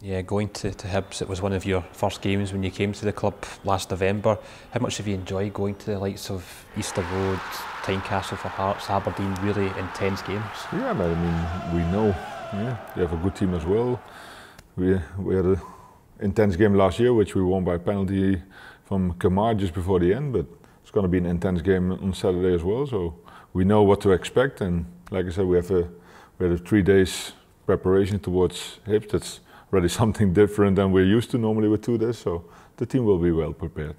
Yeah, going to, to Hibs, it was one of your first games when you came to the club last November. How much have you enjoyed going to the likes of Easter Road, Tynecastle for Hearts, Aberdeen, really intense games? Yeah, I mean, we know, yeah, they have a good team as well. We, we had an intense game last year, which we won by penalty from Kemar just before the end, but it's going to be an intense game on Saturday as well, so we know what to expect, and like I said, we have a, we had a three days preparation towards Hibs. That's really something different than we're used to normally with two days. So the team will be well prepared.